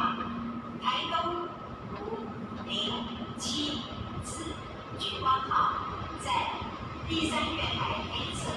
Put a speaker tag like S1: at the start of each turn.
S1: 二抬高，五零七四，举光好，在第三月台。